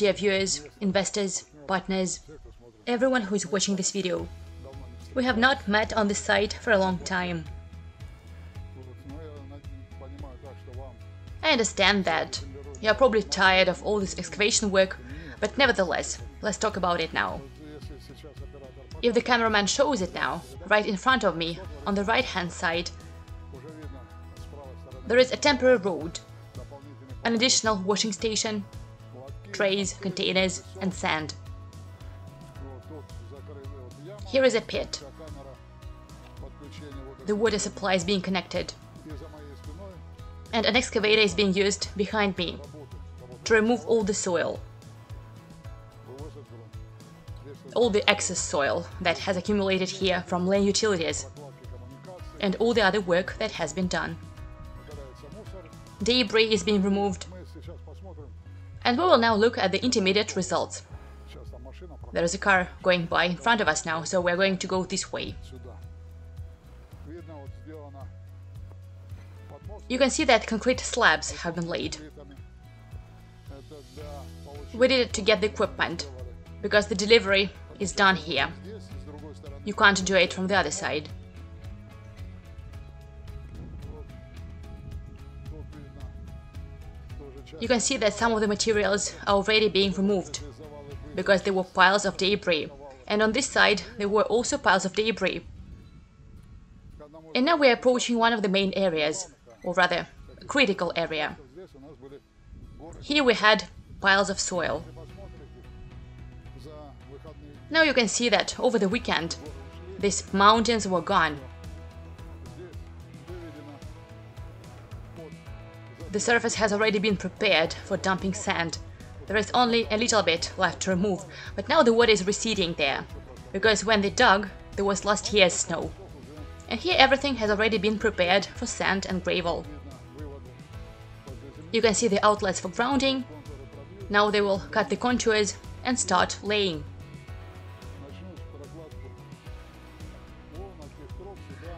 dear viewers, investors, partners, everyone who is watching this video. We have not met on this site for a long time. I understand that. You're probably tired of all this excavation work, but nevertheless, let's talk about it now. If the cameraman shows it now, right in front of me, on the right hand side, there is a temporary road, an additional washing station, trays, containers and sand. Here is a pit. The water supply is being connected. And an excavator is being used behind me to remove all the soil. All the excess soil that has accumulated here from land utilities and all the other work that has been done. Debris is being removed and we will now look at the intermediate results. There is a car going by in front of us now, so we're going to go this way. You can see that concrete slabs have been laid. We did it to get the equipment, because the delivery is done here. You can't do it from the other side. You can see that some of the materials are already being removed, because there were piles of debris, and on this side there were also piles of debris. And now we're approaching one of the main areas, or rather, a critical area. Here we had piles of soil. Now you can see that over the weekend, these mountains were gone. The surface has already been prepared for dumping sand. There is only a little bit left to remove, but now the water is receding there, because when they dug, there was last year's snow. And here everything has already been prepared for sand and gravel. You can see the outlets for grounding. Now they will cut the contours and start laying.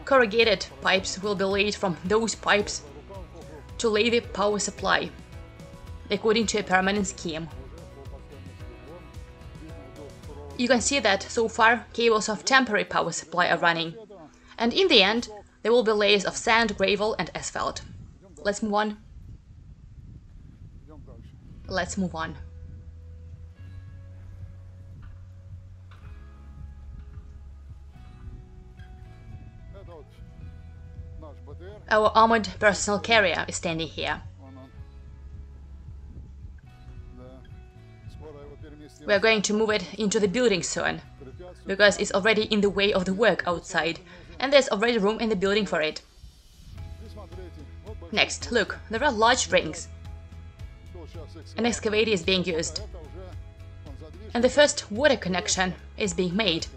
Corrugated pipes will be laid from those pipes to lay the power supply, according to a permanent scheme. You can see that so far cables of temporary power supply are running, and in the end there will be layers of sand, gravel and asphalt. Let's move on. Let's move on. Our armored personnel carrier is standing here. We are going to move it into the building soon, because it's already in the way of the work outside, and there's already room in the building for it. Next, look, there are large rings. An excavator is being used. And the first water connection is being made,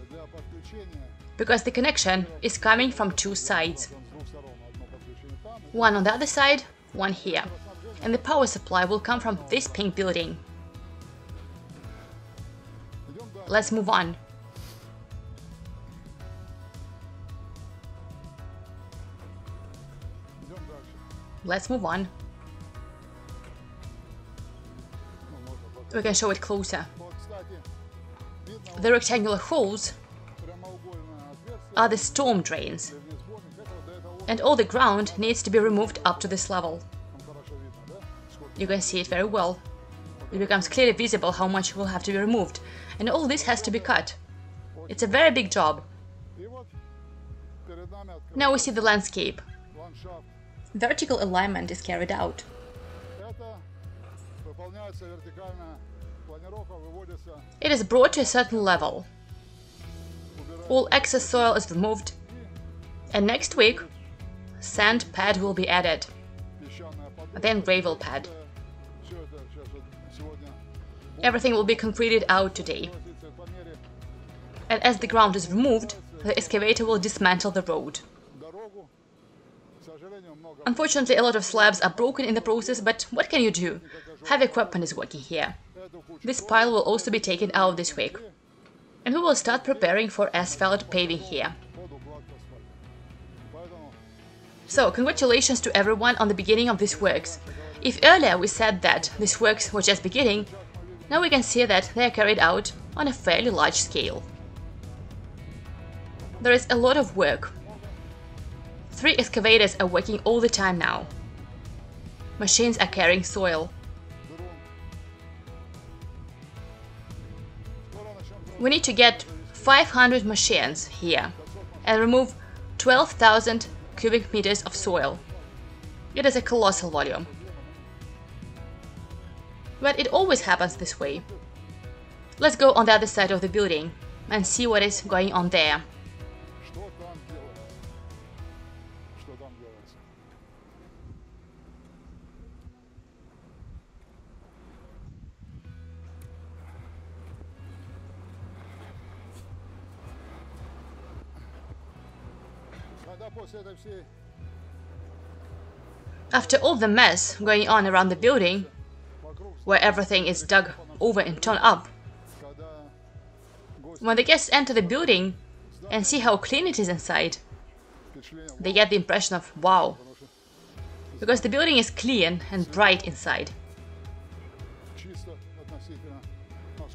because the connection is coming from two sides. One on the other side, one here. And the power supply will come from this pink building. Let's move on. Let's move on. We can show it closer. The rectangular holes are the storm drains and all the ground needs to be removed up to this level. You can see it very well. It becomes clearly visible how much will have to be removed, and all this has to be cut. It's a very big job. Now we see the landscape. Vertical alignment is carried out. It is brought to a certain level. All excess soil is removed, and next week Sand pad will be added. Then gravel pad. Everything will be concreted out today. And as the ground is removed, the excavator will dismantle the road. Unfortunately, a lot of slabs are broken in the process, but what can you do? Heavy equipment is working here. This pile will also be taken out this week. And we will start preparing for asphalt paving here. So, congratulations to everyone on the beginning of this works. If earlier we said that this works were just beginning, Now we can see that they are carried out on a fairly large scale. There is a lot of work. Three excavators are working all the time now. Machines are carrying soil. We need to get 500 machines here and remove 12,000 cubic meters of soil. It is a colossal volume. But it always happens this way. Let's go on the other side of the building and see what is going on there. After all the mess going on around the building, where everything is dug over and torn up, when the guests enter the building and see how clean it is inside, they get the impression of wow, because the building is clean and bright inside.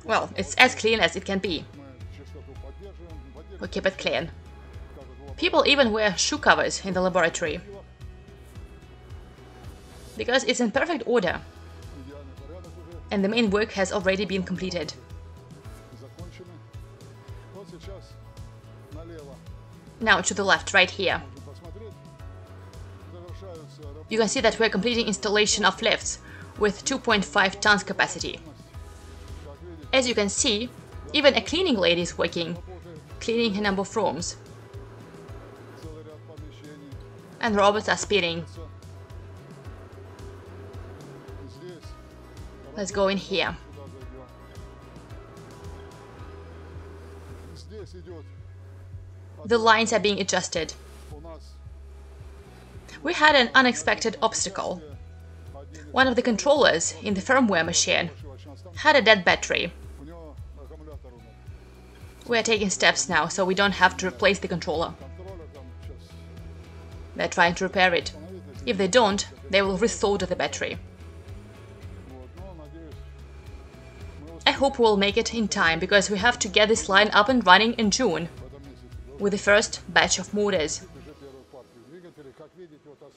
Well, it's as clean as it can be. We keep it clean. People even wear shoe covers in the laboratory. Because it's in perfect order. And the main work has already been completed. Now to the left, right here. You can see that we're completing installation of lifts with 2.5 tons capacity. As you can see, even a cleaning lady is working, cleaning a number of rooms and robots are speeding. Let's go in here. The lines are being adjusted. We had an unexpected obstacle. One of the controllers in the firmware machine had a dead battery. We are taking steps now, so we don't have to replace the controller. They're trying to repair it. If they don't, they will resolder the battery. I hope we'll make it in time, because we have to get this line up and running in June, with the first batch of motors.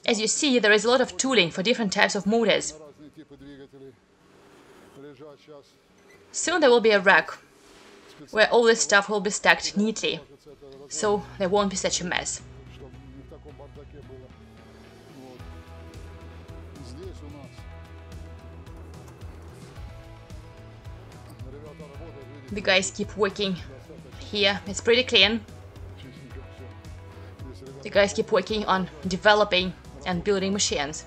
As you see, there is a lot of tooling for different types of motors. Soon there will be a rack, where all this stuff will be stacked neatly, so there won't be such a mess. The guys keep working here. It's pretty clean. The guys keep working on developing and building machines.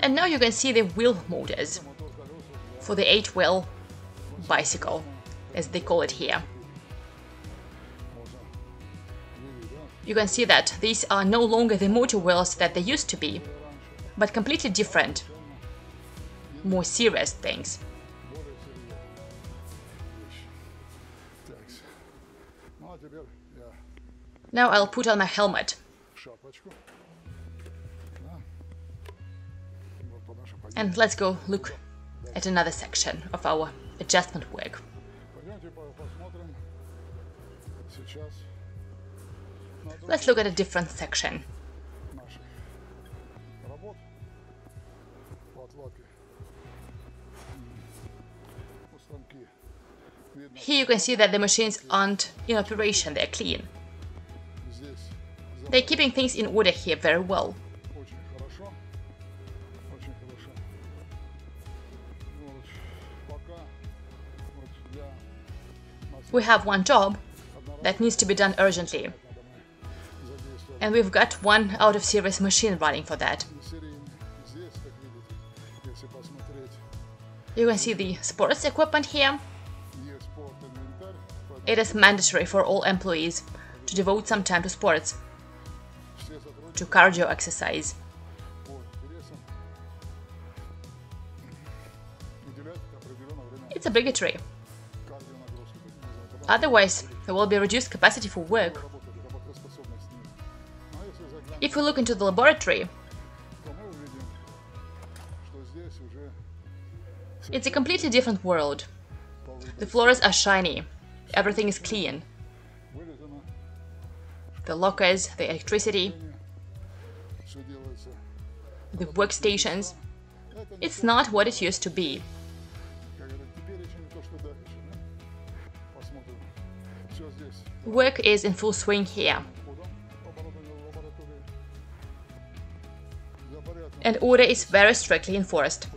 And now you can see the wheel motors for the 8-wheel bicycle, as they call it here. You can see that these are no longer the motor wheels that they used to be, but completely different, more serious things. Now I'll put on my helmet. And let's go look at another section of our adjustment work. Let's look at a different section. Here you can see that the machines aren't in operation, they're clean. They're keeping things in order here very well. We have one job that needs to be done urgently and we've got one out of series machine running for that. You can see the sports equipment here. It is mandatory for all employees to devote some time to sports, to cardio exercise. It's obligatory. Otherwise, there will be reduced capacity for work If we look into the laboratory, it's a completely different world. The floors are shiny, everything is clean. The lockers, the electricity, the workstations. It's not what it used to be. Work is in full swing here. And order is very strictly enforced.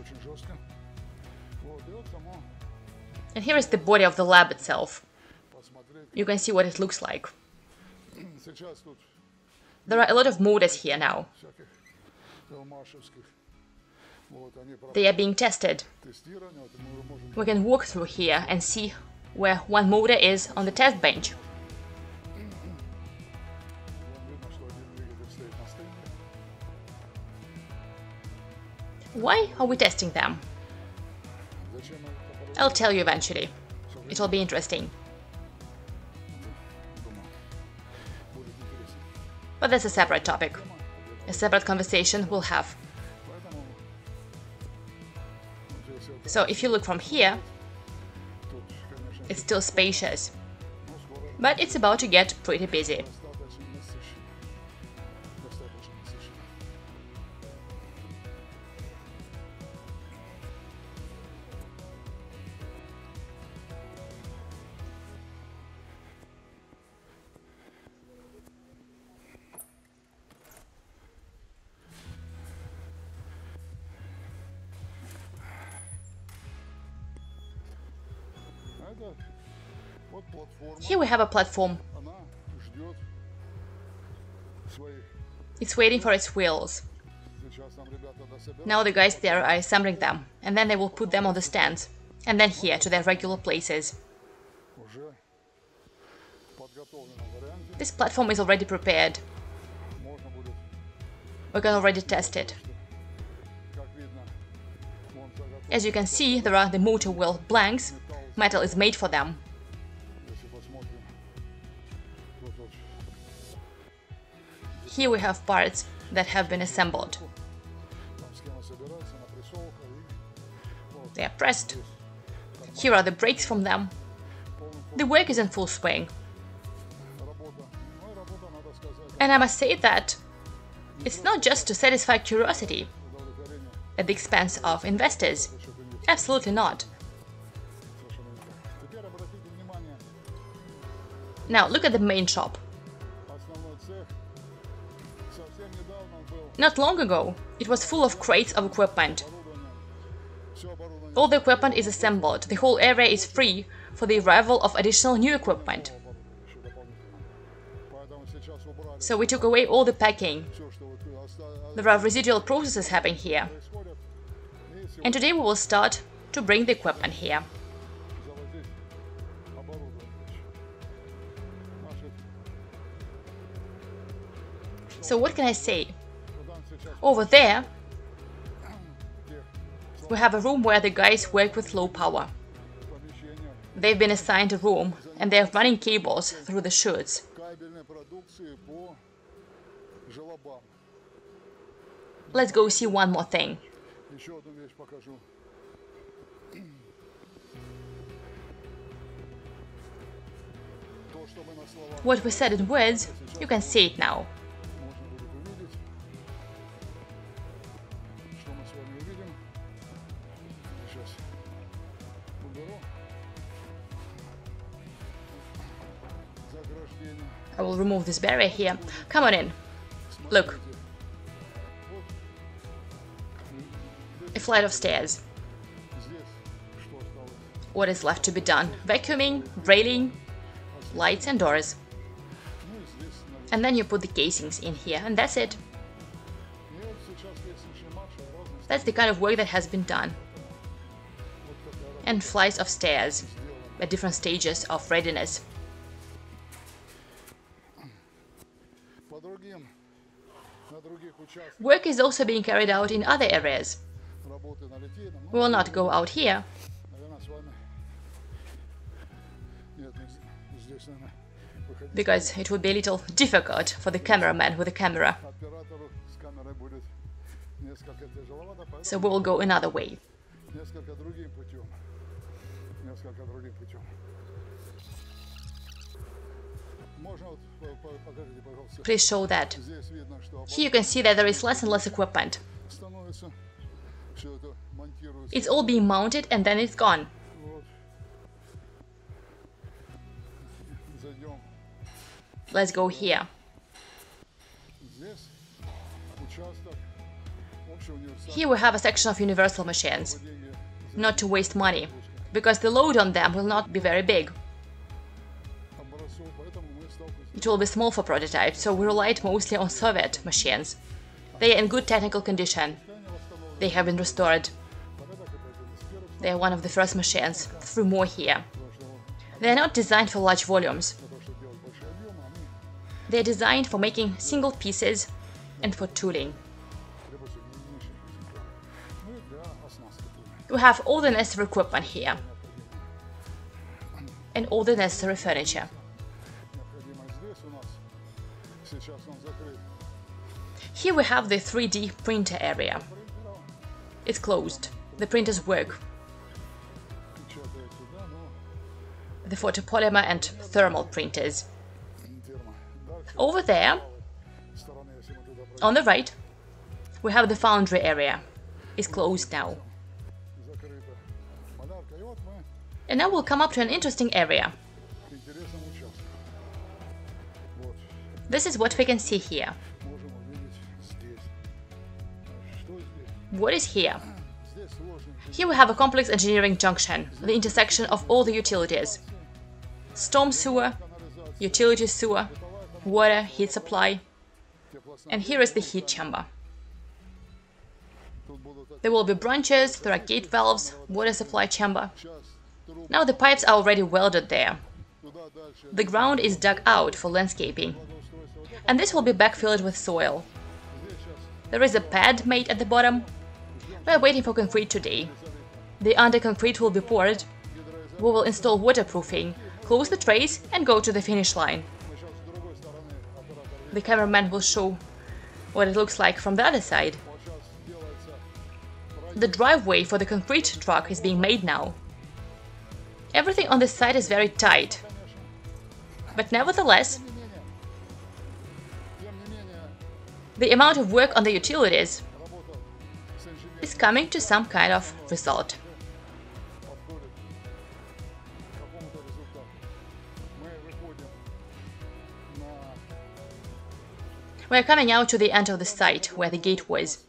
And here is the body of the lab itself. You can see what it looks like. There are a lot of motors here now. They are being tested. We can walk through here and see where one motor is on the test bench. Why are we testing them? I'll tell you eventually. It'll be interesting. But that's a separate topic. A separate conversation we'll have. So if you look from here, it's still spacious. But it's about to get pretty busy. Here we have a platform. It's waiting for its wheels. Now the guys there are assembling them, and then they will put them on the stands, and then here to their regular places. This platform is already prepared. We can already test it. As you can see, there are the motor wheel blanks. Metal is made for them. Here we have parts that have been assembled. They are pressed. Here are the brakes from them. The work is in full swing. And I must say that it's not just to satisfy curiosity at the expense of investors. Absolutely not. Now look at the main shop. Not long ago, it was full of crates of equipment. All the equipment is assembled, the whole area is free for the arrival of additional new equipment. So we took away all the packing. There are residual processes happening here. And today we will start to bring the equipment here. So what can I say? Over there, we have a room where the guys work with low power. They've been assigned a room and they're running cables through the chutes. Let's go see one more thing. What we said in words, you can see it now. I will remove this barrier here. Come on in. Look. A flight of stairs. What is left to be done? Vacuuming, railing, lights and doors. And then you put the casings in here, and that's it. That's the kind of work that has been done. And flights of stairs at different stages of readiness. Work is also being carried out in other areas. We will not go out here. Because it would be a little difficult for the cameraman with the camera. So we will go another way. Please show that. Here you can see that there is less and less equipment. It's all being mounted and then it's gone. Let's go here. Here we have a section of universal machines, not to waste money, because the load on them will not be very big. It will be small for prototypes, so we relied mostly on Soviet machines. They are in good technical condition. They have been restored. They are one of the first machines, three more here. They are not designed for large volumes. They are designed for making single pieces and for tooling. We have all the necessary equipment here and all the necessary furniture. Here we have the 3D printer area. It's closed. The printers work. The photopolymer and thermal printers. Over there, on the right, we have the foundry area. It's closed now. And now we'll come up to an interesting area. This is what we can see here. What is here? Here we have a complex engineering junction, the intersection of all the utilities. Storm sewer, utility sewer, water, heat supply. And here is the heat chamber. There will be branches, there are gate valves, water supply chamber. Now the pipes are already welded there. The ground is dug out for landscaping, and this will be backfilled with soil. There is a pad made at the bottom. We are waiting for concrete today. The underconcrete will be poured. We will install waterproofing, close the trays and go to the finish line. The cameraman will show what it looks like from the other side. The driveway for the concrete truck is being made now. Everything on this side is very tight. But nevertheless, the amount of work on the utilities is coming to some kind of result. We are coming out to the end of the site where the gate was.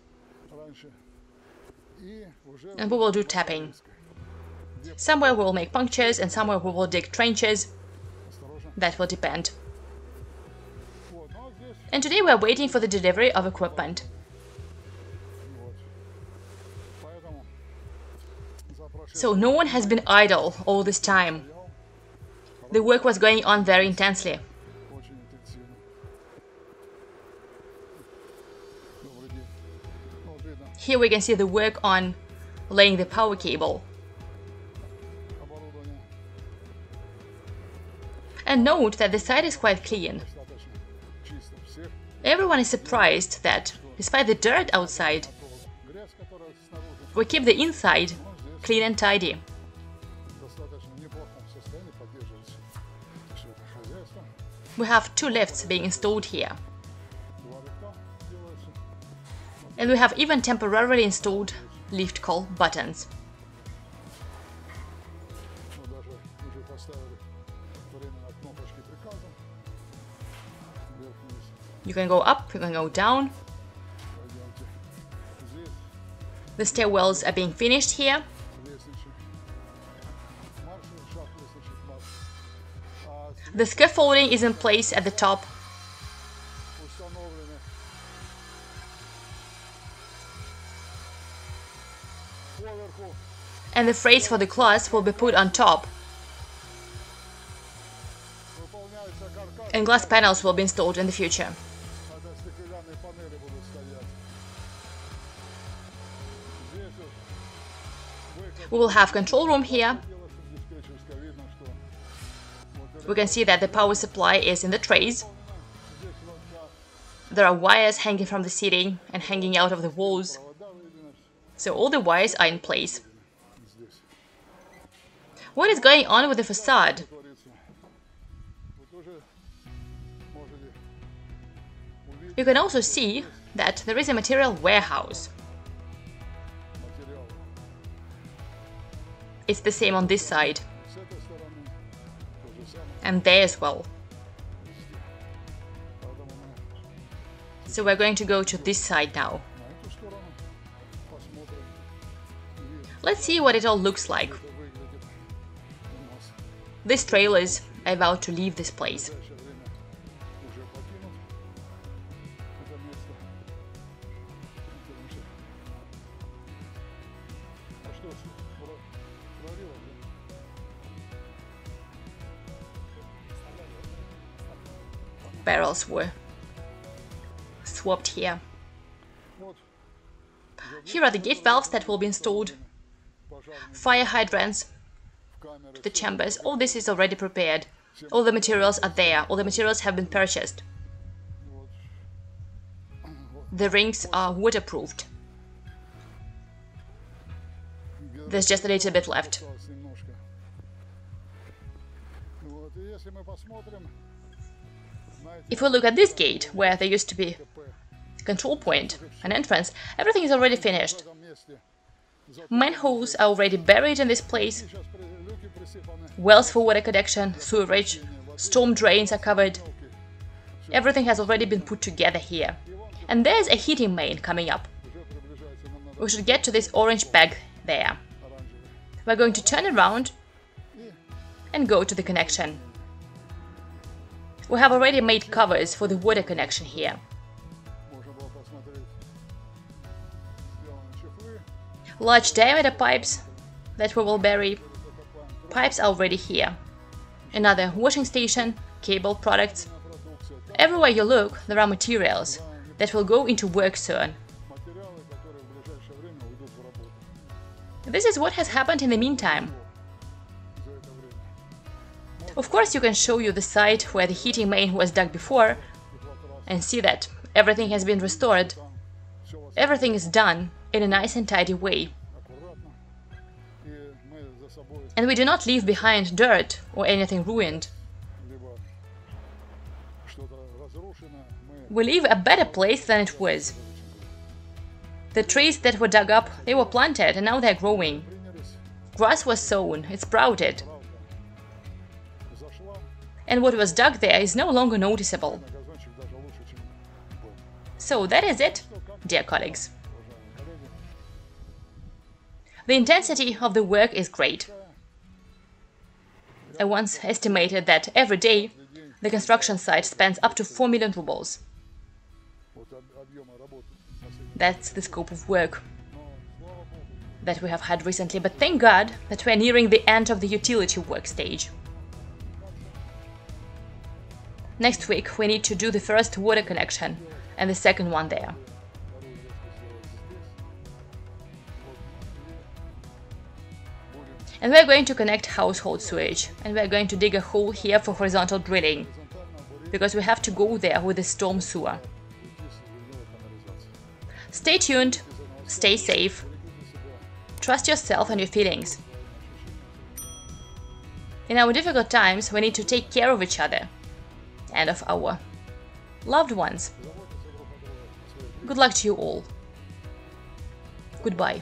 And we will do tapping. Somewhere we will make punctures and somewhere we will dig trenches. That will depend and today we are waiting for the delivery of equipment. So no one has been idle all this time. The work was going on very intensely. Here we can see the work on laying the power cable. And note that the site is quite clean. Everyone is surprised that, despite the dirt outside, we keep the inside clean and tidy. We have two lifts being installed here. And we have even temporarily installed lift call buttons. You can go up, you can go down. The stairwells are being finished here. The scaffolding is in place at the top. And the phrase for the class will be put on top. And glass panels will be installed in the future. We will have control room here. We can see that the power supply is in the trays. There are wires hanging from the ceiling and hanging out of the walls. So all the wires are in place. What is going on with the facade? You can also see that there is a material warehouse. It's the same on this side. And there as well. So we're going to go to this side now. Let's see what it all looks like. This trail is about to leave this place. were swapped here. Here are the gate valves that will be installed, fire hydrants to the chambers. All this is already prepared. All the materials are there. All the materials have been purchased. The rings are waterproofed. There's just a little bit left if we look at this gate, where there used to be a control point, an entrance, everything is already finished. Manholes are already buried in this place, wells for water connection, sewerage, storm drains are covered. Everything has already been put together here. And there's a heating main coming up. We should get to this orange bag there. We're going to turn around and go to the connection. We have already made covers for the water connection here. Large diameter pipes that we will bury. Pipes already here. Another washing station, cable products. Everywhere you look, there are materials that will go into work soon. This is what has happened in the meantime. Of course you can show you the site where the heating main was dug before and see that everything has been restored. Everything is done in a nice and tidy way. And we do not leave behind dirt or anything ruined. We leave a better place than it was. The trees that were dug up, they were planted and now they're growing. Grass was sown, it sprouted and what was dug there is no longer noticeable. So that is it, dear colleagues. The intensity of the work is great. I once estimated that every day the construction site spends up to 4 million rubles. That's the scope of work that we have had recently, but thank God that we're nearing the end of the utility work stage. Next week, we need to do the first water collection and the second one there. And we're going to connect household sewage. And we're going to dig a hole here for horizontal drilling. Because we have to go there with the storm sewer. Stay tuned, stay safe, trust yourself and your feelings. In our difficult times, we need to take care of each other and of our loved ones. Good luck to you all. Goodbye.